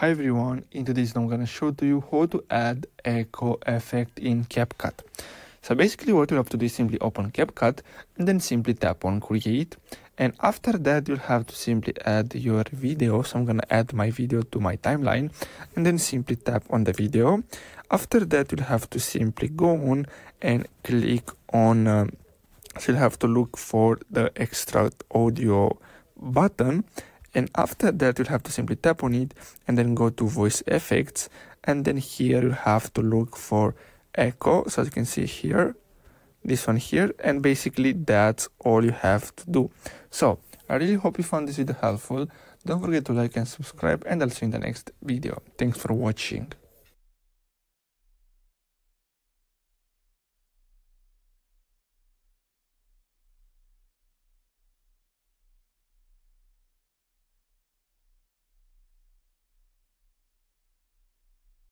Hi everyone, in today's video, I'm gonna show to you how to add echo effect in CapCut. So basically what you have to do is simply open CapCut and then simply tap on create and after that you'll have to simply add your video. So I'm gonna add my video to my timeline and then simply tap on the video. After that you'll have to simply go on and click on um, so you'll have to look for the extract audio button and after that you'll have to simply tap on it and then go to voice effects. And then here you have to look for echo. So as you can see here this one here and basically that's all you have to do. So i really hope you found this video helpful. Don't forget to like and subscribe and i'll see you in the next video. Thanks for watching